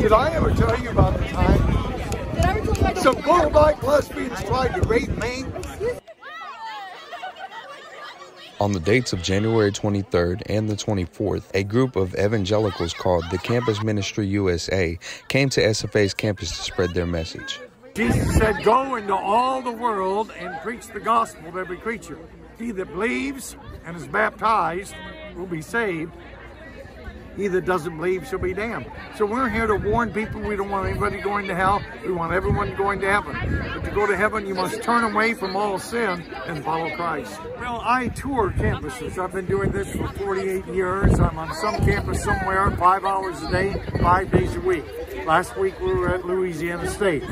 Did I ever tell you about the time some motorbike lesbians tried to rape me? On the dates of January 23rd and the 24th, a group of evangelicals called the Campus Ministry USA came to SFA's campus to spread their message. Jesus said, Go into all the world and preach the gospel to every creature. He that believes and is baptized will be saved, he that doesn't believe shall be damned. So we're here to warn people. We don't want anybody going to hell. We want everyone going to heaven. But to go to heaven, you must turn away from all sin and follow Christ. Well, I tour campuses. I've been doing this for 48 years. I'm on some campus somewhere, five hours a day, five days a week. Last week we were at Louisiana State.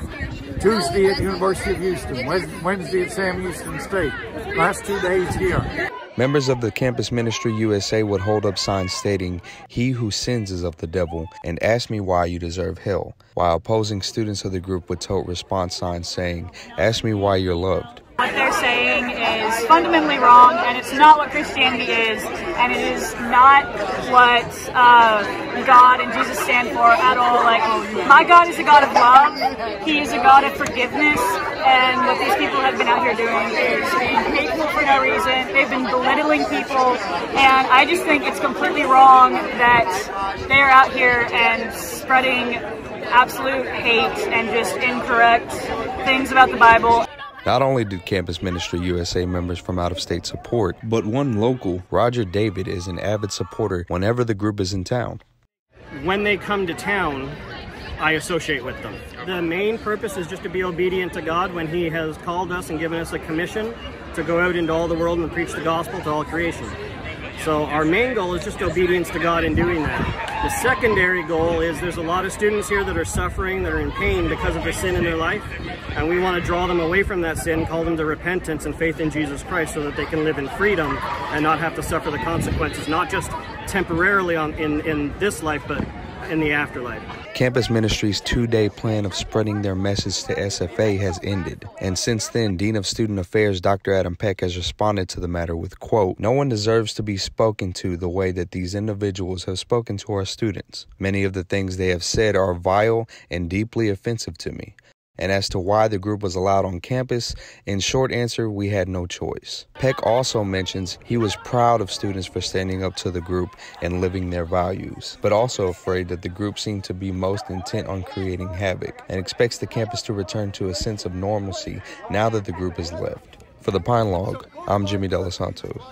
Tuesday at University of Houston. Wednesday at Sam Houston State. Last two days here. Members of the Campus Ministry USA would hold up signs stating, He who sins is of the devil, and ask me why you deserve hell, while opposing students of the group would tote response signs saying, Ask me why you're loved. What they're saying is fundamentally wrong, and it's not what Christianity is, and it is not what uh, God and Jesus stand for at all. Like, my God is a God of love. He is a God of forgiveness, what these people have been out here doing is being hateful for no reason. They've been belittling people, and I just think it's completely wrong that they are out here and spreading absolute hate and just incorrect things about the Bible. Not only did Campus Ministry USA members from out of state support, but one local, Roger David, is an avid supporter whenever the group is in town. When they come to town, I associate with them. The main purpose is just to be obedient to God when He has called us and given us a commission to go out into all the world and preach the gospel to all creation. So our main goal is just obedience to God in doing that. The secondary goal is there's a lot of students here that are suffering, that are in pain because of the sin in their life, and we want to draw them away from that sin, call them to repentance and faith in Jesus Christ so that they can live in freedom and not have to suffer the consequences, not just temporarily on, in, in this life, but in the afterlife. Campus Ministry's two day plan of spreading their message to SFA has ended. And since then, Dean of Student Affairs Dr. Adam Peck has responded to the matter with, quote, No one deserves to be spoken to the way that these individuals have spoken to our students. Many of the things they have said are vile and deeply offensive to me and as to why the group was allowed on campus, in short answer, we had no choice. Peck also mentions he was proud of students for standing up to the group and living their values, but also afraid that the group seemed to be most intent on creating havoc and expects the campus to return to a sense of normalcy now that the group has left. For the Pine Log, I'm Jimmy Delos Santos.